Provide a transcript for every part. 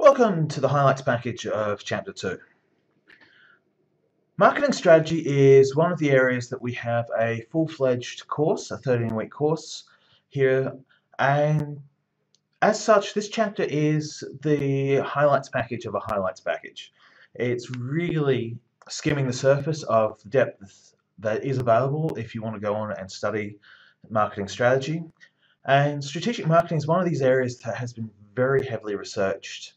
Welcome to the highlights package of Chapter 2. Marketing strategy is one of the areas that we have a full-fledged course, a 13-week course here, and as such this chapter is the highlights package of a highlights package. It's really skimming the surface of the depth that is available if you want to go on and study marketing strategy. And strategic marketing is one of these areas that has been very heavily researched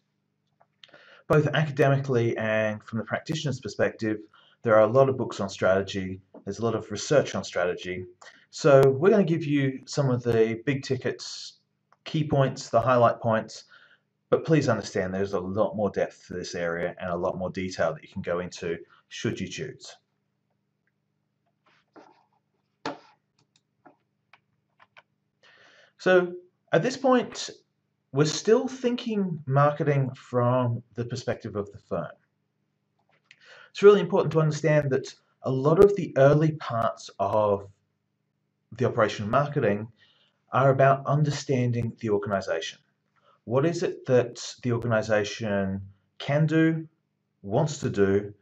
both academically and from the practitioner's perspective, there are a lot of books on strategy, there's a lot of research on strategy. So we're going to give you some of the big tickets, key points, the highlight points, but please understand there's a lot more depth to this area and a lot more detail that you can go into should you choose. So at this point, we're still thinking marketing from the perspective of the firm. It's really important to understand that a lot of the early parts of the operation of marketing are about understanding the organization. What is it that the organization can do, wants to do,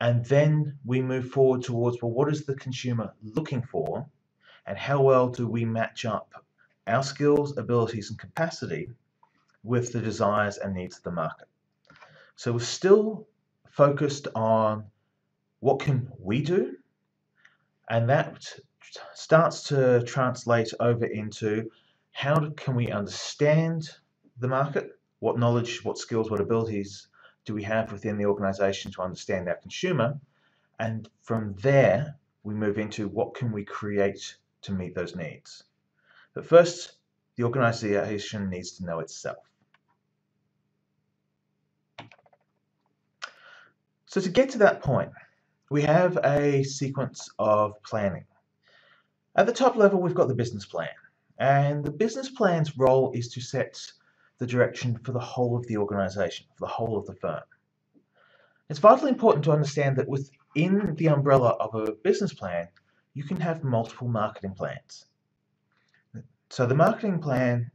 and then we move forward towards, well, what is the consumer looking for, and how well do we match up our skills, abilities, and capacity with the desires and needs of the market. So we're still focused on what can we do, and that starts to translate over into how can we understand the market, what knowledge, what skills, what abilities do we have within the organization to understand our consumer, and from there we move into what can we create to meet those needs. But first, the organization needs to know itself. So to get to that point, we have a sequence of planning. At the top level, we've got the business plan. And the business plan's role is to set the direction for the whole of the organization, for the whole of the firm. It's vitally important to understand that within the umbrella of a business plan, you can have multiple marketing plans. So the marketing plan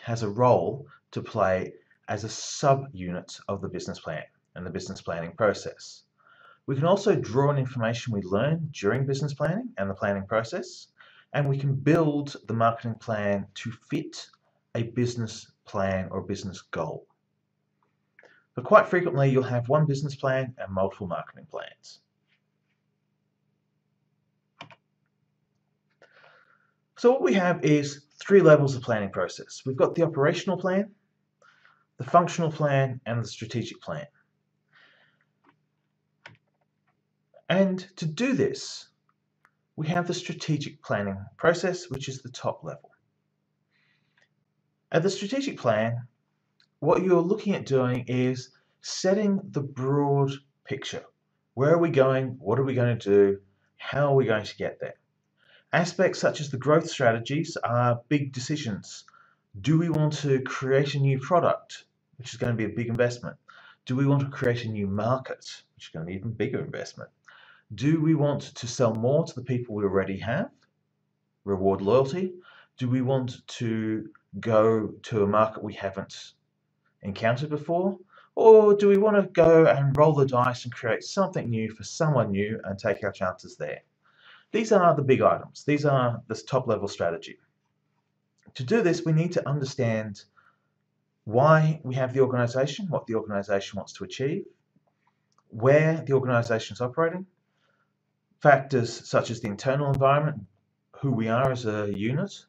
has a role to play as a sub-unit of the business plan and the business planning process. We can also draw on information we learn during business planning and the planning process, and we can build the marketing plan to fit a business plan or business goal. But quite frequently, you'll have one business plan and multiple marketing plans. So what we have is three levels of planning process. We've got the operational plan, the functional plan, and the strategic plan. And to do this, we have the strategic planning process, which is the top level. At the strategic plan, what you're looking at doing is setting the broad picture. Where are we going? What are we going to do? How are we going to get there? Aspects such as the growth strategies are big decisions. Do we want to create a new product, which is going to be a big investment? Do we want to create a new market, which is going to be an even bigger investment? Do we want to sell more to the people we already have? Reward loyalty. Do we want to go to a market we haven't encountered before? Or do we want to go and roll the dice and create something new for someone new and take our chances there? These are the big items. These are the top level strategy. To do this, we need to understand why we have the organization, what the organization wants to achieve, where the organization is operating, factors such as the internal environment, who we are as a unit,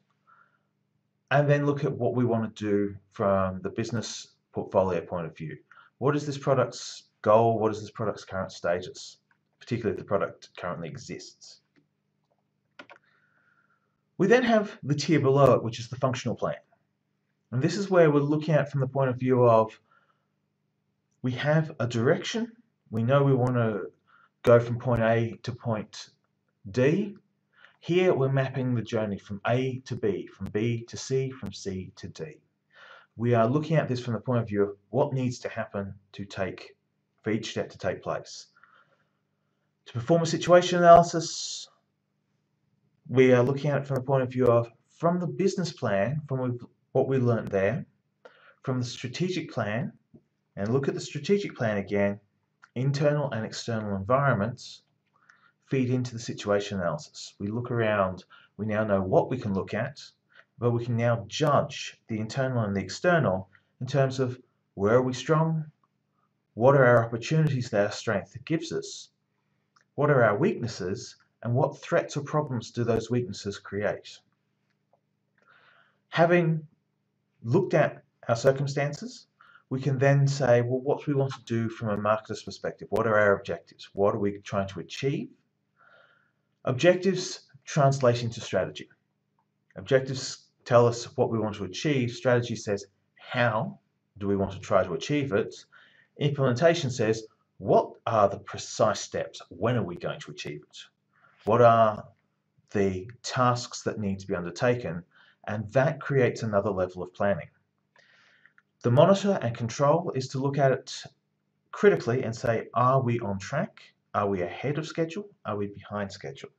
and then look at what we want to do from the business portfolio point of view. What is this product's goal? What is this product's current status, particularly if the product currently exists? We then have the tier below it, which is the functional plan. And this is where we're looking at from the point of view of we have a direction, we know we want to go from point A to point D. Here we're mapping the journey from A to B, from B to C, from C to D. We are looking at this from the point of view of what needs to happen to take for each step to take place. To perform a situation analysis, we are looking at it from the point of view of from the business plan, from what we learned there, from the strategic plan, and look at the strategic plan again, internal and external environments feed into the situation analysis. We look around, we now know what we can look at, but we can now judge the internal and the external in terms of where are we strong, what are our opportunities that our strength gives us, what are our weaknesses, and what threats or problems do those weaknesses create. Having looked at our circumstances, we can then say, well, what do we want to do from a marketer's perspective? What are our objectives? What are we trying to achieve? Objectives translate into strategy. Objectives tell us what we want to achieve. Strategy says, how do we want to try to achieve it? Implementation says, what are the precise steps? When are we going to achieve it? What are the tasks that need to be undertaken? And that creates another level of planning. The monitor and control is to look at it critically and say, are we on track? Are we ahead of schedule? Are we behind schedule?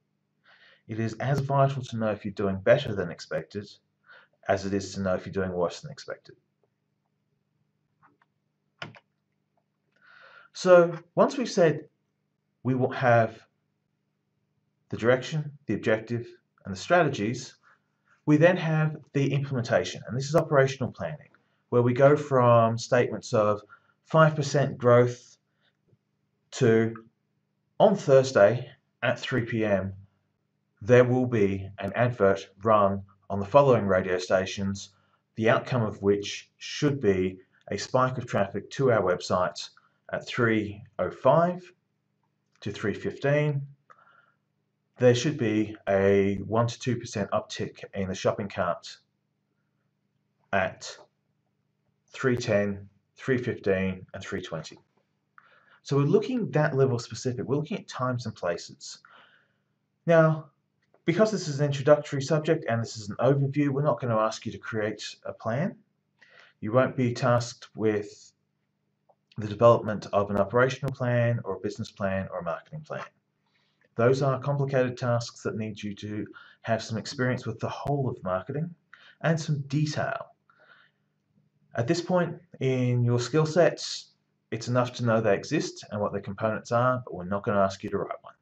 It is as vital to know if you're doing better than expected as it is to know if you're doing worse than expected. So once we've said we will have the direction, the objective, and the strategies, we then have the implementation, and this is operational planning where we go from statements of 5% growth to on Thursday at 3 p.m. there will be an advert run on the following radio stations, the outcome of which should be a spike of traffic to our website at 3.05 to 3.15. There should be a 1 to 2% uptick in the shopping cart at 310, 315, and 320. So we're looking that level specific. We're looking at times and places. Now, because this is an introductory subject and this is an overview, we're not going to ask you to create a plan. You won't be tasked with the development of an operational plan or a business plan or a marketing plan. Those are complicated tasks that need you to have some experience with the whole of marketing and some detail at this point in your skill sets, it's enough to know they exist and what their components are, but we're not going to ask you to write one.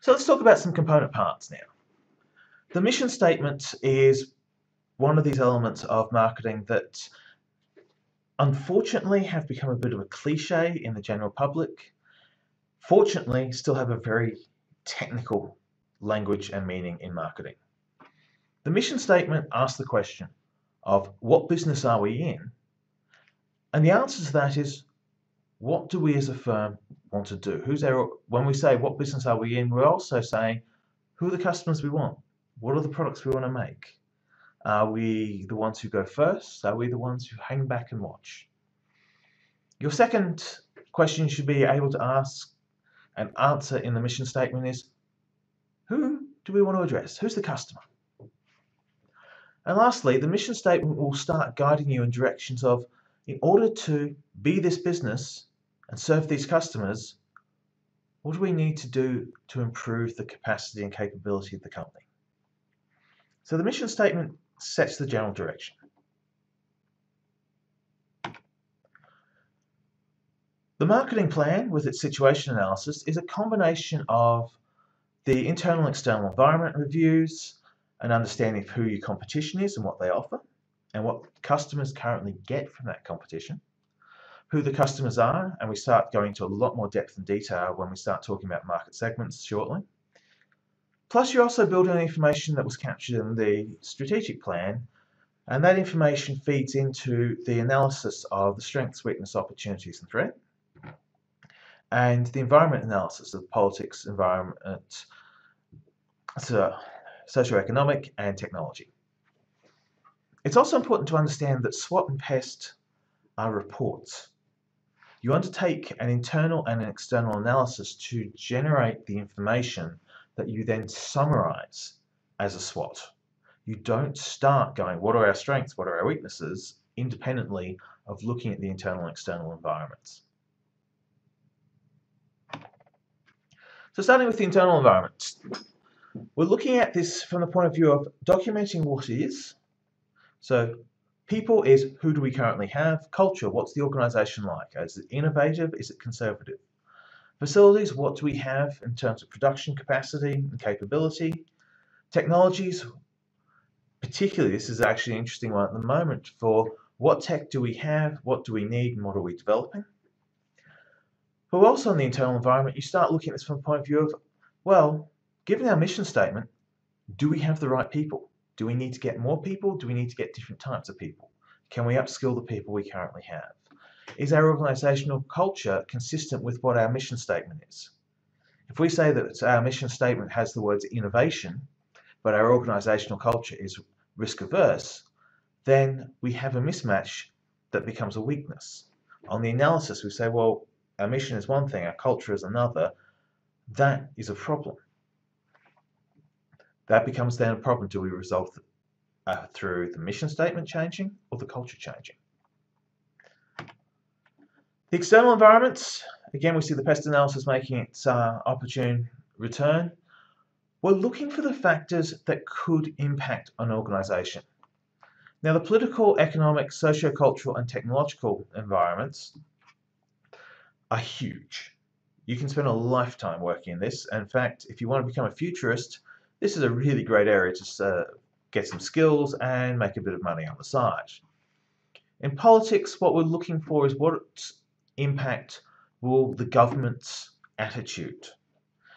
So let's talk about some component parts now. The mission statement is one of these elements of marketing that unfortunately have become a bit of a cliche in the general public. Fortunately, still have a very technical language and meaning in marketing. The mission statement asks the question of what business are we in? And the answer to that is what do we as a firm want to do? Who's when we say what business are we in, we're also saying who are the customers we want? What are the products we want to make? Are we the ones who go first? Are we the ones who hang back and watch? Your second question you should be able to ask and answer in the mission statement is who do we want to address? Who's the customer? And lastly, the mission statement will start guiding you in directions of, in order to be this business and serve these customers, what do we need to do to improve the capacity and capability of the company? So the mission statement sets the general direction. The marketing plan with its situation analysis is a combination of the internal and external environment reviews, an understanding of who your competition is and what they offer, and what customers currently get from that competition, who the customers are, and we start going into a lot more depth and detail when we start talking about market segments shortly. Plus, you're also building information that was captured in the strategic plan, and that information feeds into the analysis of the strengths, weakness, opportunities, and threat, and the environment analysis of politics, environment, so socioeconomic, and technology. It's also important to understand that SWOT and PEST are reports. You undertake an internal and an external analysis to generate the information that you then summarize as a SWOT. You don't start going, what are our strengths, what are our weaknesses, independently of looking at the internal and external environments. So starting with the internal environment, we're looking at this from the point of view of documenting what is. So People is who do we currently have? Culture, what's the organisation like? Is it innovative? Is it conservative? Facilities, what do we have in terms of production capacity and capability? Technologies, particularly this is actually an interesting one at the moment for what tech do we have, what do we need, and what are we developing? But also in the internal environment, you start looking at this from the point of view of, well, given our mission statement, do we have the right people? Do we need to get more people? Do we need to get different types of people? Can we upskill the people we currently have? Is our organisational culture consistent with what our mission statement is? If we say that our mission statement has the words innovation, but our organisational culture is risk averse, then we have a mismatch that becomes a weakness. On the analysis, we say, well, our mission is one thing, our culture is another. That is a problem. That becomes then a problem. Do we resolve it uh, through the mission statement changing or the culture changing? The external environments, again, we see the pest analysis making its uh, opportune return. We're looking for the factors that could impact an organization. Now, the political, economic, socio-cultural, and technological environments are huge. You can spend a lifetime working in this. In fact, if you want to become a futurist, this is a really great area to uh, get some skills and make a bit of money on the side. In politics, what we're looking for is what impact will the government's attitude.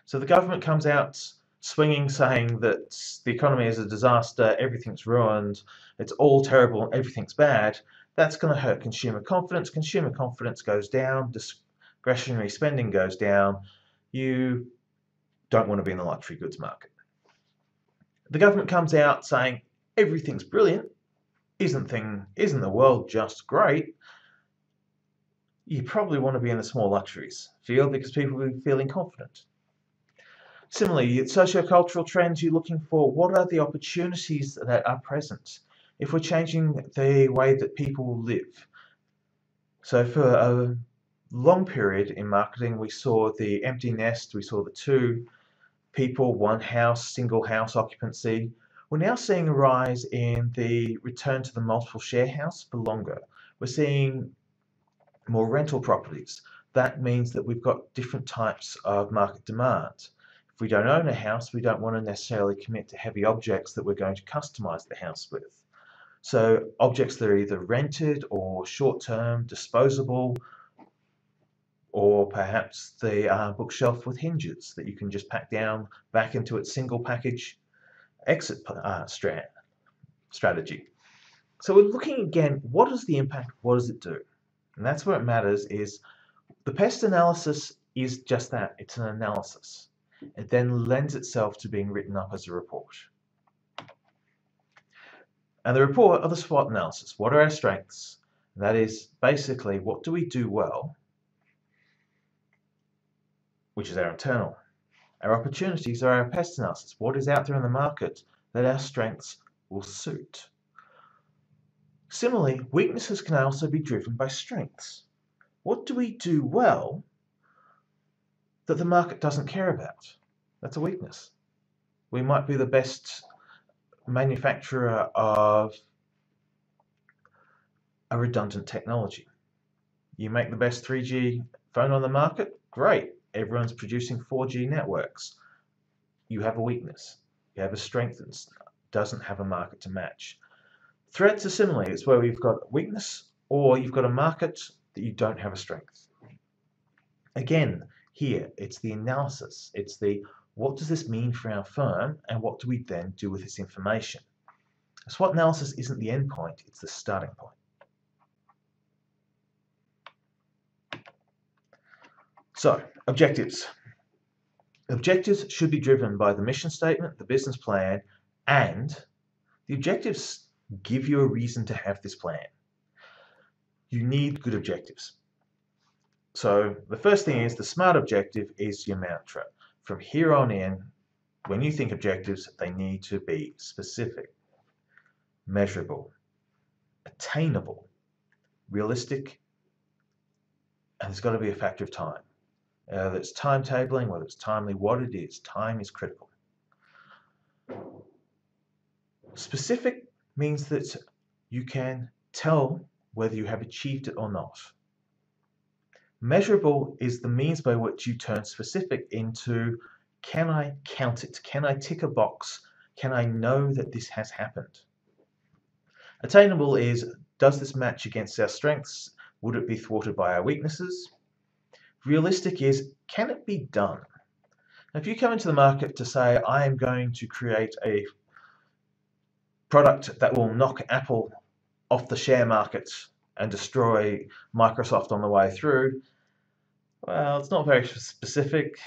So the government comes out swinging saying that the economy is a disaster, everything's ruined, it's all terrible, everything's bad, that's going to hurt consumer confidence. Consumer confidence goes down, discretionary spending goes down. You don't want to be in the luxury goods market. The government comes out saying everything's brilliant, isn't thing isn't the world just great? You probably want to be in the small luxuries field because people will be feeling confident. Similarly, socio-cultural trends you're looking for, what are the opportunities that are present? If we're changing the way that people live. So for a long period in marketing, we saw the empty nest, we saw the two people, one house, single house occupancy. We're now seeing a rise in the return to the multiple share house for longer. We're seeing more rental properties. That means that we've got different types of market demand. If we don't own a house, we don't want to necessarily commit to heavy objects that we're going to customize the house with. So objects that are either rented or short-term, disposable, or perhaps the uh, bookshelf with hinges that you can just pack down back into its single package exit uh, strat strategy. So we're looking again, what is the impact, what does it do? And that's where it matters is the pest analysis is just that, it's an analysis. It then lends itself to being written up as a report. And the report are the SWOT analysis. What are our strengths? That is basically what do we do well which is our internal. Our opportunities are our pest analysis. What is out there in the market that our strengths will suit? Similarly, weaknesses can also be driven by strengths. What do we do well that the market doesn't care about? That's a weakness. We might be the best manufacturer of a redundant technology. You make the best 3G phone on the market? Great everyone's producing 4G networks. You have a weakness. You have a strength that doesn't have a market to match. Threats are similarly. It's where we've got weakness or you've got a market that you don't have a strength. Again, here it's the analysis. It's the what does this mean for our firm and what do we then do with this information? SWOT analysis isn't the end point, it's the starting point. So, objectives. Objectives should be driven by the mission statement, the business plan, and the objectives give you a reason to have this plan. You need good objectives. So the first thing is the SMART objective is your mantra. From here on in, when you think objectives, they need to be specific, measurable, attainable, realistic, and there's got to be a factor of time uh, whether it's timetabling, whether it's timely, what it is, time is critical. Specific means that you can tell whether you have achieved it or not. Measurable is the means by which you turn specific into can I count it? Can I tick a box? Can I know that this has happened? Attainable is does this match against our strengths? Would it be thwarted by our weaknesses? Realistic is can it be done? If you come into the market to say I am going to create a product that will knock Apple off the share market and destroy Microsoft on the way through, well, it's not very specific.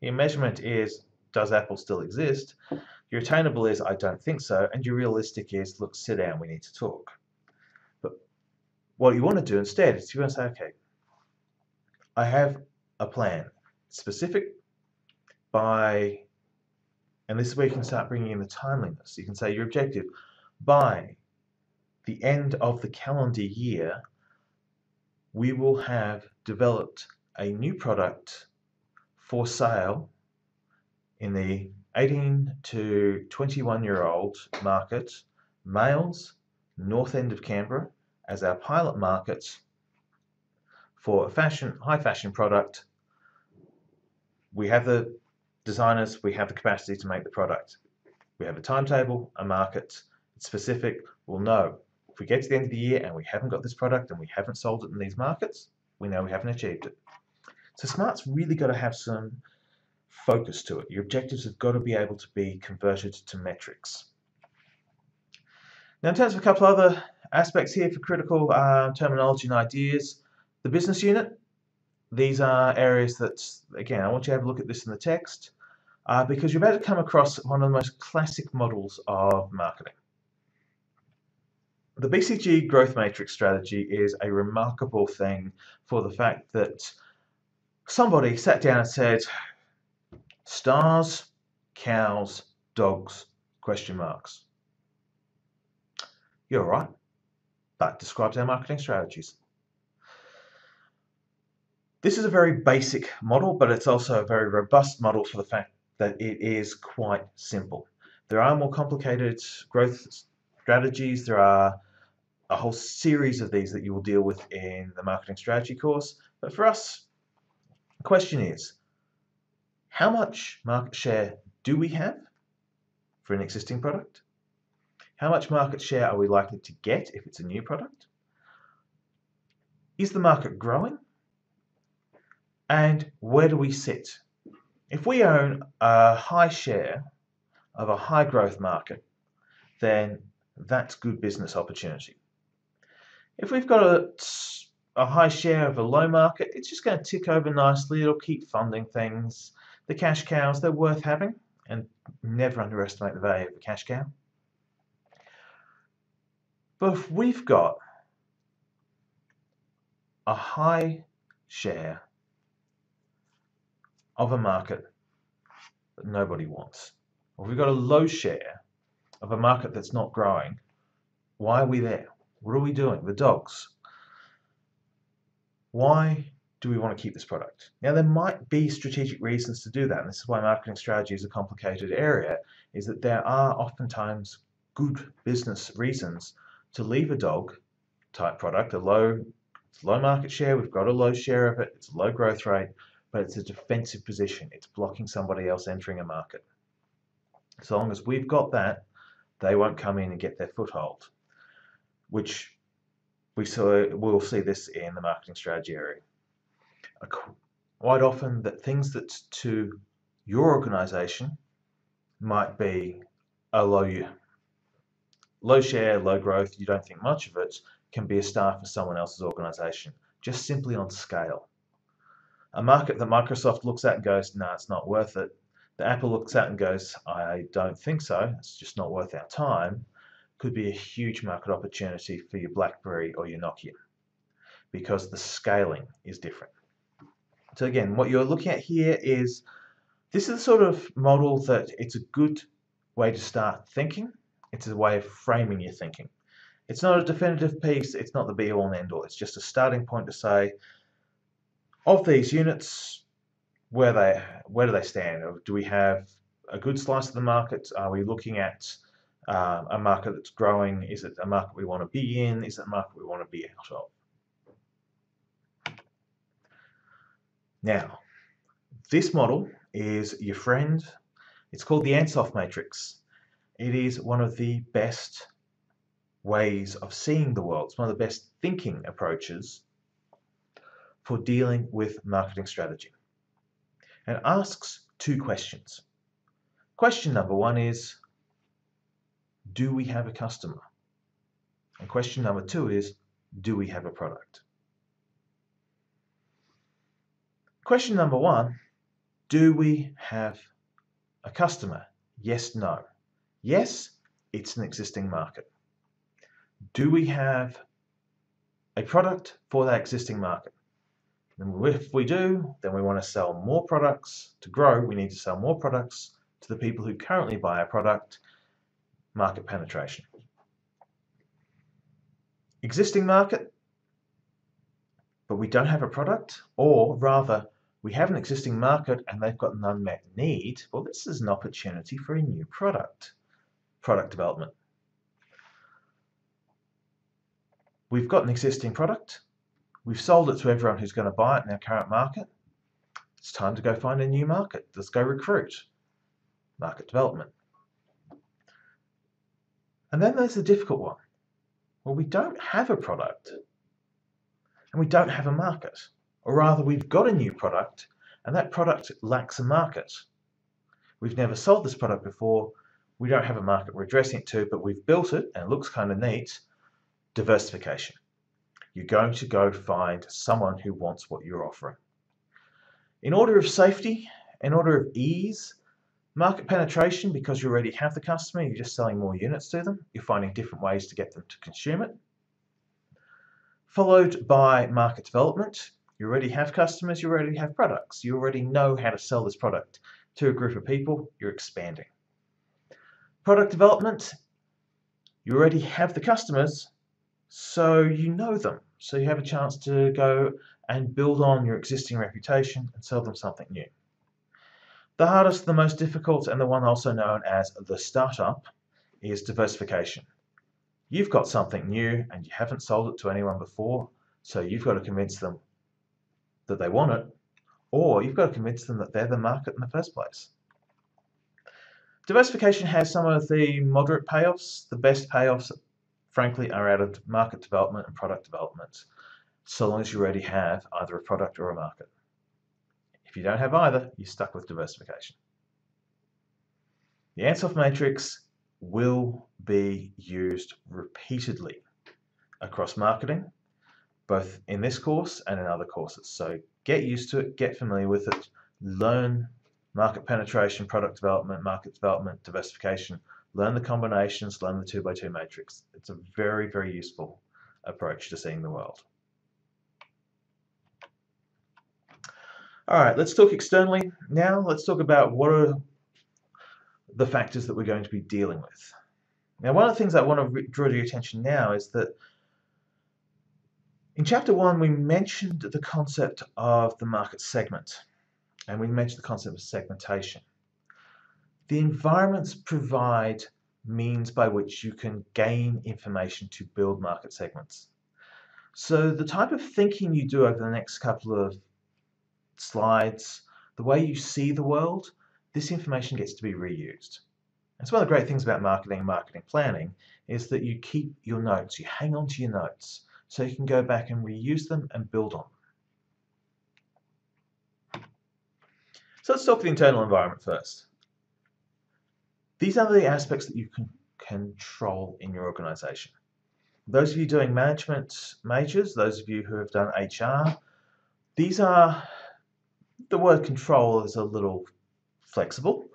Your measurement is, does Apple still exist? Your attainable is, I don't think so. And your realistic is, look, sit down, we need to talk. But what you want to do instead is you want to say, okay, I have a plan, specific by, and this is where you can start bringing in the timeliness. You can say your objective by the end of the calendar year, we will have developed a new product for sale in the 18 to 21 year old market, males, north end of Canberra, as our pilot market for a fashion, high fashion product. We have the designers, we have the capacity to make the product. We have a timetable, a market, it's specific, we'll know. If we get to the end of the year and we haven't got this product and we haven't sold it in these markets, we know we haven't achieved it. So Smart's really got to have some focus to it. Your objectives have got to be able to be converted to metrics. Now in terms of a couple other aspects here for critical uh, terminology and ideas, the business unit, these are areas that, again, I want you to have a look at this in the text uh, because you're about to come across one of the most classic models of marketing. The BCG growth matrix strategy is a remarkable thing for the fact that somebody sat down and said, stars, cows, dogs, question marks. You're right. That describes our marketing strategies. This is a very basic model, but it's also a very robust model for the fact that it is quite simple. There are more complicated growth strategies. There are a whole series of these that you will deal with in the marketing strategy course. But for us, the question is, how much market share do we have for an existing product? How much market share are we likely to get if it's a new product? Is the market growing? And where do we sit? If we own a high share of a high growth market, then that's good business opportunity. If we've got a a high share of a low market, it's just going to tick over nicely. It'll keep funding things. The cash cows, they're worth having, and never underestimate the value of a cash cow. But if we've got a high share of a market that nobody wants, or we've got a low share of a market that's not growing, why are we there? What are we doing? The dogs. Why do we want to keep this product? Now there might be strategic reasons to do that, and this is why marketing strategy is a complicated area, is that there are oftentimes good business reasons to leave a dog type product, a low low market share, we've got a low share of it, it's a low growth rate, but it's a defensive position. It's blocking somebody else entering a market. So long as we've got that, they won't come in and get their foothold, which we saw, we'll see this in the marketing strategy area. Quite often that things that to your organization might be a low low share, low growth, you don't think much of it, can be a star for someone else's organization, just simply on scale. A market that Microsoft looks at and goes, no, nah, it's not worth it. The Apple looks at and goes, I don't think so, it's just not worth our time could be a huge market opportunity for your BlackBerry or your Nokia because the scaling is different. So again, what you're looking at here is this is the sort of model that it's a good way to start thinking. It's a way of framing your thinking. It's not a definitive piece, it's not the be all and end all. It's just a starting point to say, of these units, where they where do they stand? Do we have a good slice of the market? Are we looking at uh, a market that's growing? Is it a market we want to be in? Is it a market we want to be out of? Now, this model is your friend. It's called the Ansoff matrix. It is one of the best ways of seeing the world. It's one of the best thinking approaches for dealing with marketing strategy. And asks two questions. Question number one is, do we have a customer? And question number two is, do we have a product? Question number one, do we have a customer? Yes, no. Yes, it's an existing market. Do we have a product for that existing market? And if we do, then we want to sell more products. To grow, we need to sell more products to the people who currently buy our product, market penetration. Existing market, but we don't have a product, or rather, we have an existing market and they've got an unmet need. Well, this is an opportunity for a new product, product development. We've got an existing product. We've sold it to everyone who's going to buy it in our current market. It's time to go find a new market. Let's go recruit. Market development. And then there's the difficult one. Well, we don't have a product and we don't have a market. Or rather, we've got a new product and that product lacks a market. We've never sold this product before. We don't have a market we're addressing it to, but we've built it and it looks kind of neat diversification. You're going to go find someone who wants what you're offering. In order of safety, in order of ease, market penetration, because you already have the customer, you're just selling more units to them, you're finding different ways to get them to consume it. Followed by market development, you already have customers, you already have products, you already know how to sell this product to a group of people, you're expanding. Product development, you already have the customers, so you know them. So you have a chance to go and build on your existing reputation and sell them something new. The hardest, the most difficult, and the one also known as the startup is diversification. You've got something new and you haven't sold it to anyone before, so you've got to convince them that they want it, or you've got to convince them that they're the market in the first place. Diversification has some of the moderate payoffs. The best payoffs frankly, are out of market development and product development, so long as you already have either a product or a market. If you don't have either, you're stuck with diversification. The Ansoff matrix will be used repeatedly across marketing, both in this course and in other courses. So get used to it, get familiar with it, learn market penetration, product development, market development, diversification, learn the combinations, learn the 2 by 2 matrix. It's a very, very useful approach to seeing the world. All right, let's talk externally now. Let's talk about what are the factors that we're going to be dealing with. Now, one of the things I want to draw to your attention now is that in chapter one, we mentioned the concept of the market segment, and we mentioned the concept of segmentation. The environments provide means by which you can gain information to build market segments. So the type of thinking you do over the next couple of slides, the way you see the world, this information gets to be reused. That's one of the great things about marketing and marketing planning is that you keep your notes, you hang on to your notes so you can go back and reuse them and build on them. So let's talk the internal environment first. These are the aspects that you can control in your organization. Those of you doing management majors, those of you who have done HR, these are, the word control is a little flexible,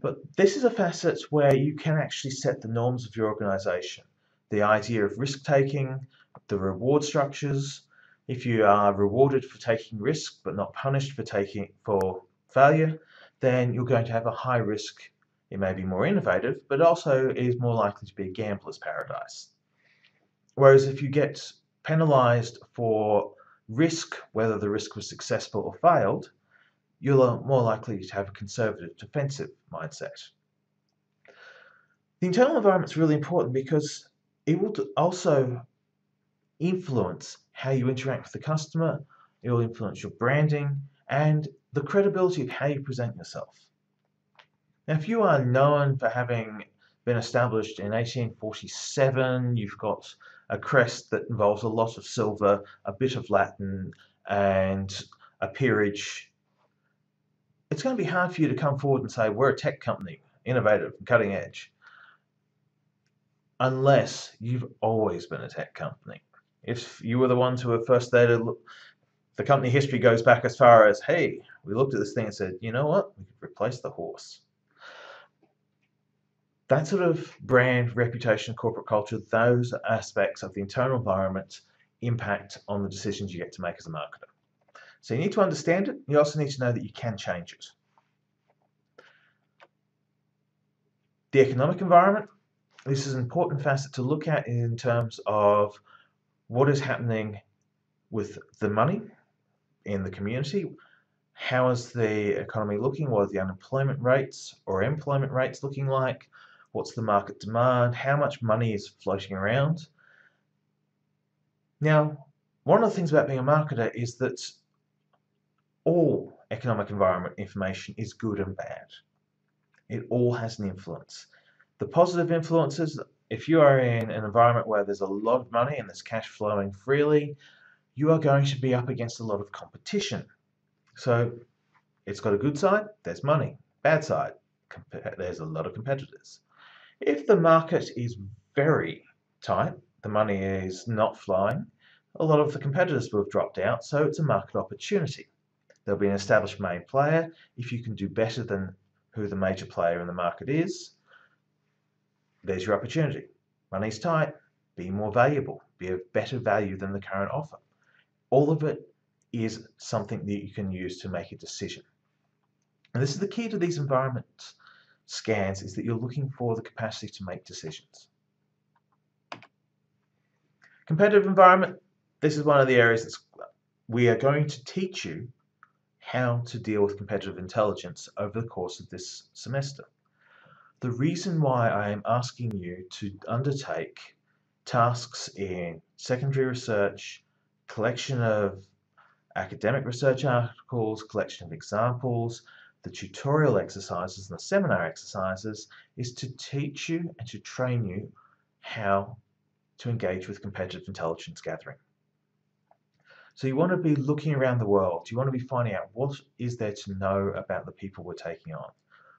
but this is a facet where you can actually set the norms of your organization. The idea of risk taking, the reward structures, if you are rewarded for taking risk but not punished for taking for failure, then you're going to have a high risk it may be more innovative, but also is more likely to be a gambler's paradise. Whereas if you get penalized for risk, whether the risk was successful or failed, you're more likely to have a conservative defensive mindset. The internal environment is really important because it will also influence how you interact with the customer, it will influence your branding and the credibility of how you present yourself. Now, if you are known for having been established in 1847, you've got a crest that involves a lot of silver, a bit of Latin, and a peerage, it's going to be hard for you to come forward and say, we're a tech company, innovative, cutting edge unless you've always been a tech company. If you were the ones who were first there to look, the company history goes back as far as, hey, we looked at this thing and said, you know what, we could replace the horse. That sort of brand, reputation, corporate culture, those aspects of the internal environment impact on the decisions you get to make as a marketer. So you need to understand it. You also need to know that you can change it. The economic environment, this is an important facet to look at in terms of what is happening with the money in the community. How is the economy looking? What are the unemployment rates or employment rates looking like? What's the market demand? How much money is floating around? Now, one of the things about being a marketer is that all economic environment information is good and bad. It all has an influence. The positive influences, if you are in an environment where there's a lot of money and there's cash flowing freely, you are going to be up against a lot of competition. So it's got a good side, there's money. Bad side, there's a lot of competitors. If the market is very tight, the money is not flying, a lot of the competitors will have dropped out, so it's a market opportunity. There'll be an established main player. If you can do better than who the major player in the market is, there's your opportunity. Money's tight, be more valuable, be of better value than the current offer. All of it is something that you can use to make a decision. And this is the key to these environment scans is that you're looking for the capacity to make decisions. Competitive environment, this is one of the areas that we are going to teach you how to deal with competitive intelligence over the course of this semester. The reason why I am asking you to undertake tasks in secondary research, collection of academic research articles, collection of examples, the tutorial exercises and the seminar exercises is to teach you and to train you how to engage with competitive intelligence gathering. So you want to be looking around the world. You want to be finding out what is there to know about the people we're taking on.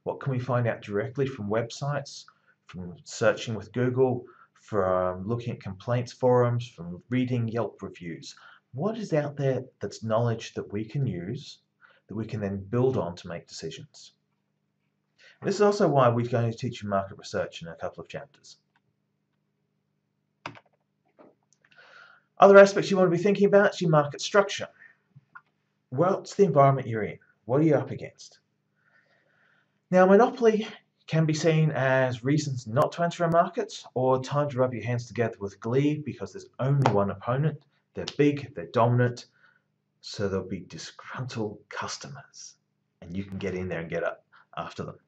What can we find out directly from websites, from searching with Google, from looking at complaints forums, from reading Yelp reviews? What is out there that's knowledge that we can use, that we can then build on to make decisions? This is also why we're going to teach you market research in a couple of chapters. Other aspects you want to be thinking about is your market structure. What's the environment you're in? What are you up against? Now, monopoly can be seen as reasons not to enter a market or time to rub your hands together with glee because there's only one opponent. They're big, they're dominant, so there'll be disgruntled customers and you can get in there and get up after them.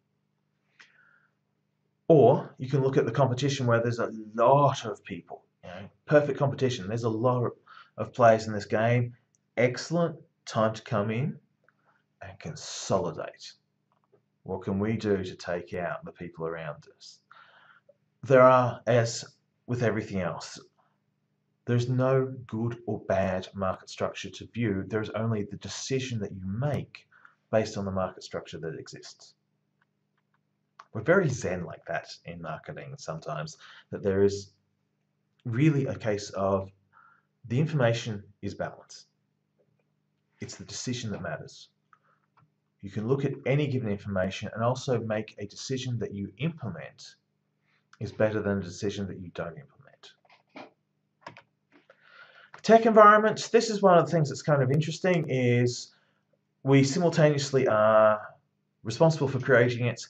Or you can look at the competition where there's a lot of people, you know, perfect competition. There's a lot of players in this game. Excellent time to come in and consolidate. What can we do to take out the people around us? There are, as with everything else, there's no good or bad market structure to view. There's only the decision that you make based on the market structure that exists. We're very zen like that in marketing sometimes, that there is really a case of the information is balanced. It's the decision that matters. You can look at any given information and also make a decision that you implement is better than a decision that you don't implement. Tech environments, this is one of the things that's kind of interesting is we simultaneously are responsible for creating it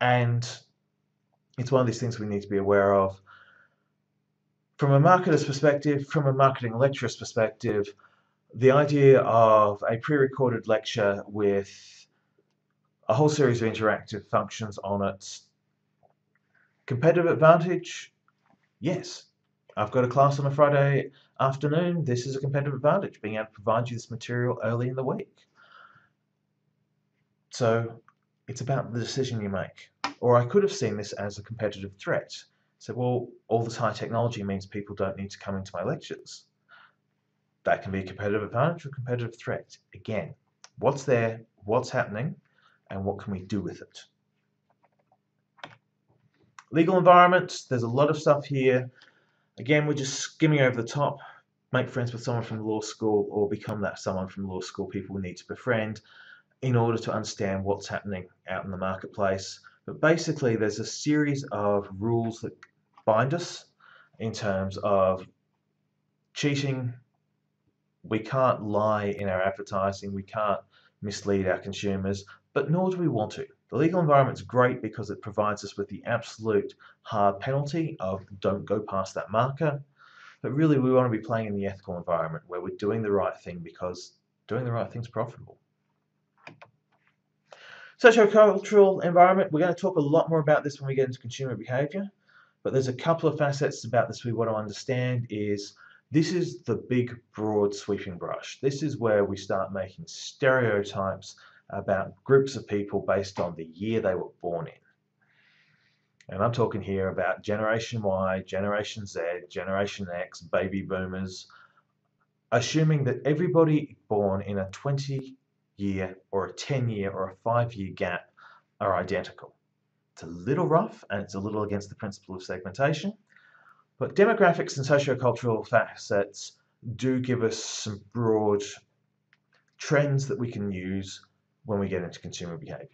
and it's one of these things we need to be aware of. From a marketer's perspective, from a marketing lecturer's perspective, the idea of a pre-recorded lecture with a whole series of interactive functions on it Competitive advantage? Yes. I've got a class on a Friday afternoon. This is a competitive advantage, being able to provide you this material early in the week. So it's about the decision you make. Or I could have seen this as a competitive threat. So, well, all this high technology means people don't need to come into my lectures. That can be a competitive advantage or competitive threat. Again, what's there, what's happening, and what can we do with it? Legal environment, there's a lot of stuff here. Again, we're just skimming over the top. Make friends with someone from law school or become that someone from law school people need to befriend in order to understand what's happening out in the marketplace. But basically, there's a series of rules that bind us in terms of cheating. We can't lie in our advertising. We can't mislead our consumers, but nor do we want to. The legal environment is great because it provides us with the absolute hard penalty of don't go past that marker. But really, we want to be playing in the ethical environment where we're doing the right thing because doing the right thing is profitable. Sociocultural environment, we're going to talk a lot more about this when we get into consumer behavior, but there's a couple of facets about this we want to understand is this is the big, broad, sweeping brush. This is where we start making stereotypes about groups of people based on the year they were born in. And I'm talking here about Generation Y, Generation Z, Generation X, baby boomers, assuming that everybody born in a 20 year or a 10 year or a 5 year gap are identical. It's a little rough and it's a little against the principle of segmentation, but demographics and sociocultural facets do give us some broad trends that we can use when we get into consumer behavior.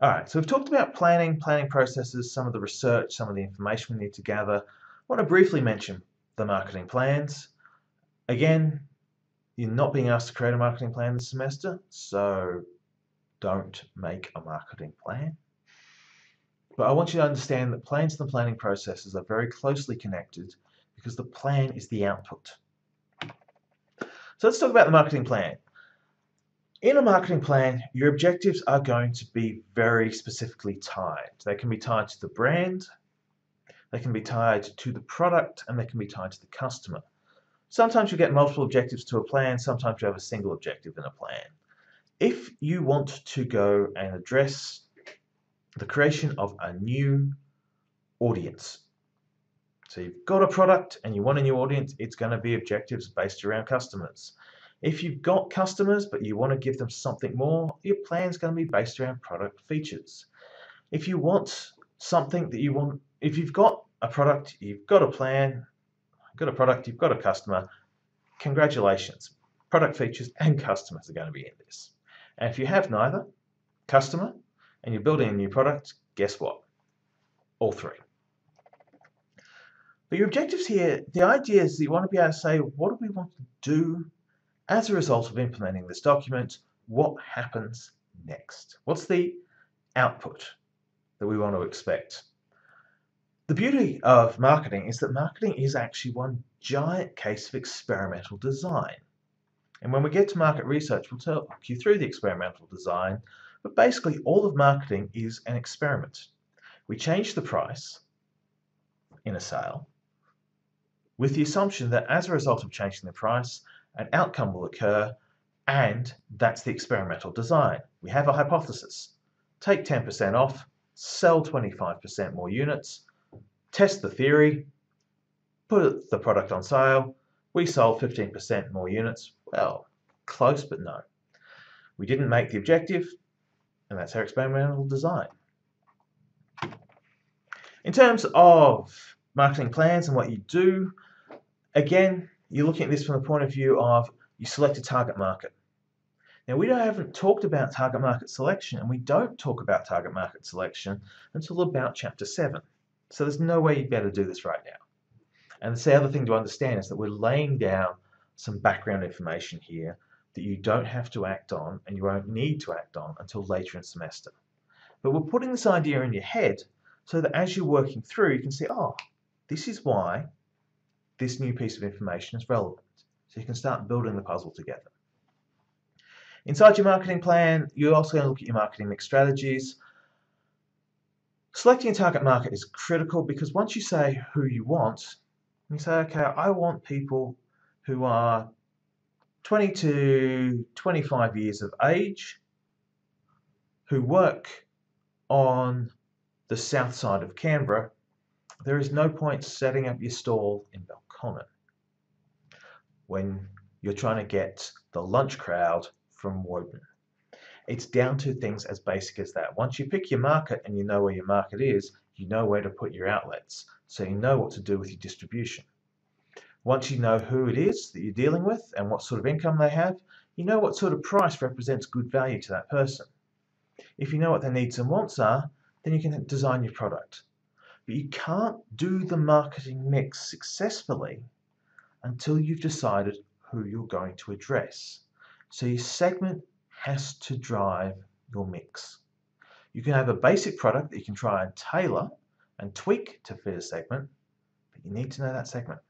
All right, so we've talked about planning, planning processes, some of the research, some of the information we need to gather. I want to briefly mention the marketing plans. Again, you're not being asked to create a marketing plan this semester, so don't make a marketing plan. But I want you to understand that plans and the planning processes are very closely connected because the plan is the output. So let's talk about the marketing plan. In a marketing plan, your objectives are going to be very specifically tied. They can be tied to the brand, they can be tied to the product, and they can be tied to the customer. Sometimes you get multiple objectives to a plan, sometimes you have a single objective in a plan. If you want to go and address the creation of a new audience, so you've got a product and you want a new audience, it's going to be objectives based around customers. If you've got customers but you want to give them something more, your plan is going to be based around product features. If you want something that you want, if you've got a product, you've got a plan, got a product, you've got a customer, congratulations. Product features and customers are going to be in this. And if you have neither, customer, and you're building a new product, guess what? All three. But your objectives here, the idea is that you want to be able to say, what do we want to do as a result of implementing this document? What happens next? What's the output that we want to expect? The beauty of marketing is that marketing is actually one giant case of experimental design. And when we get to market research, we'll talk you through the experimental design, but basically all of marketing is an experiment. We change the price in a sale with the assumption that as a result of changing the price, an outcome will occur, and that's the experimental design. We have a hypothesis. Take 10% off, sell 25% more units, test the theory, put the product on sale. We sold 15% more units. Well, close, but no. We didn't make the objective, and that's our experimental design. In terms of marketing plans and what you do, again, you're looking at this from the point of view of you select a target market. Now, we haven't talked about target market selection, and we don't talk about target market selection until about chapter 7. So there's no way you'd be able to do this right now. And the other thing to understand is that we're laying down some background information here that you don't have to act on and you won't need to act on until later in semester. But we're putting this idea in your head so that as you're working through, you can see, oh, this is why this new piece of information is relevant. So you can start building the puzzle together. Inside your marketing plan, you're also going to look at your marketing mix strategies. Selecting a target market is critical because once you say who you want, you say, okay, I want people who are 20 to 25 years of age, who work on the south side of Canberra, there is no point setting up your stall in Belconnen when you're trying to get the lunch crowd from Woden. It's down to things as basic as that. Once you pick your market and you know where your market is, you know where to put your outlets. So you know what to do with your distribution. Once you know who it is that you're dealing with and what sort of income they have, you know what sort of price represents good value to that person. If you know what their needs and wants are, then you can design your product. But you can't do the marketing mix successfully until you've decided who you're going to address. So your segment has to drive your mix. You can have a basic product that you can try and tailor and tweak to fit a segment, but you need to know that segment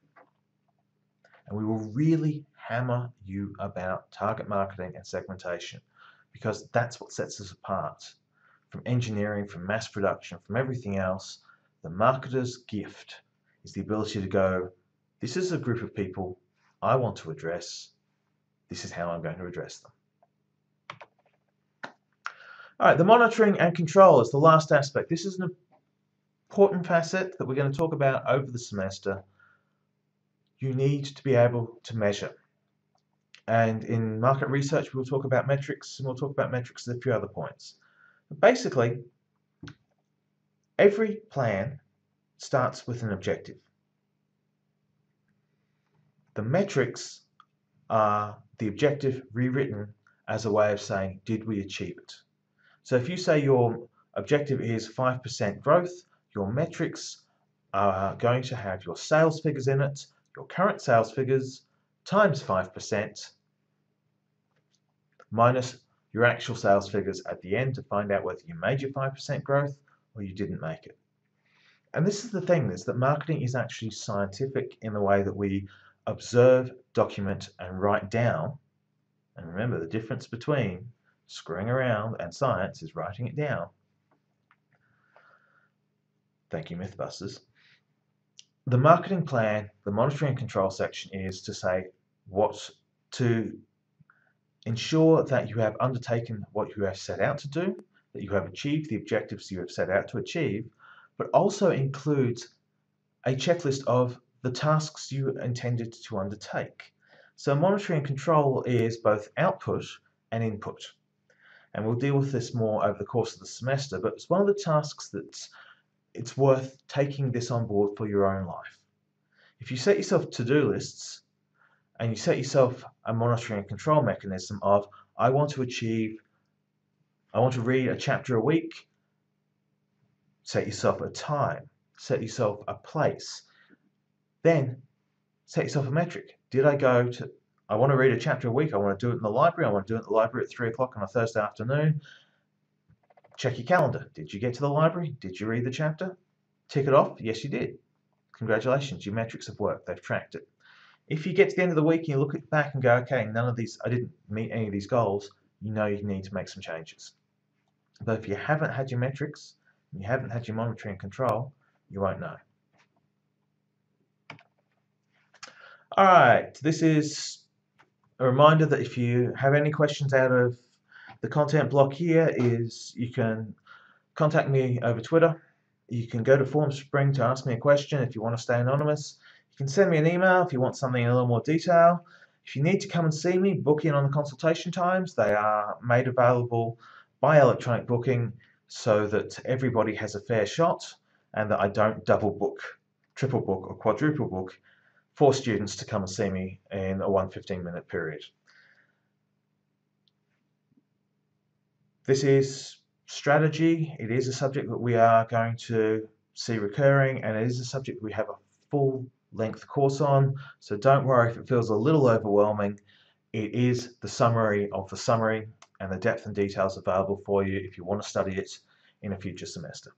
and we will really hammer you about target marketing and segmentation because that's what sets us apart from engineering, from mass production, from everything else. The marketer's gift is the ability to go, this is a group of people I want to address. This is how I'm going to address them. All right, the monitoring and control is the last aspect. This is an important facet that we're going to talk about over the semester you need to be able to measure. And in market research, we'll talk about metrics, and we'll talk about metrics at a few other points. But basically, every plan starts with an objective. The metrics are the objective rewritten as a way of saying, did we achieve it? So if you say your objective is 5% growth, your metrics are going to have your sales figures in it, your current sales figures times 5% minus your actual sales figures at the end to find out whether you made your 5% growth or you didn't make it. And this is the thing, is that marketing is actually scientific in the way that we observe, document, and write down. And remember, the difference between screwing around and science is writing it down. Thank you, Mythbusters the marketing plan, the monitoring and control section is to say what to ensure that you have undertaken what you have set out to do, that you have achieved the objectives you have set out to achieve, but also includes a checklist of the tasks you intended to undertake. So monitoring and control is both output and input. And we'll deal with this more over the course of the semester, but it's one of the tasks that's it's worth taking this on board for your own life. If you set yourself to-do lists and you set yourself a monitoring and control mechanism of I want to achieve, I want to read a chapter a week, set yourself a time, set yourself a place, then set yourself a metric. Did I go to, I want to read a chapter a week, I want to do it in the library, I want to do it in the library at 3 o'clock on a Thursday afternoon, Check your calendar. Did you get to the library? Did you read the chapter? Tick it off. Yes, you did. Congratulations, your metrics have worked. They've tracked it. If you get to the end of the week and you look back and go, okay, none of these, I didn't meet any of these goals, you know you need to make some changes. But if you haven't had your metrics, you haven't had your monitoring and control, you won't know. Alright, this is a reminder that if you have any questions out of the content block here is you can contact me over Twitter. You can go to Formspring to ask me a question if you want to stay anonymous. You can send me an email if you want something in a little more detail. If you need to come and see me, book in on the consultation times. They are made available by electronic booking so that everybody has a fair shot and that I don't double book, triple book or quadruple book for students to come and see me in a one 15 minute period. This is strategy. It is a subject that we are going to see recurring and it is a subject we have a full length course on. So don't worry if it feels a little overwhelming. It is the summary of the summary and the depth and details available for you if you want to study it in a future semester.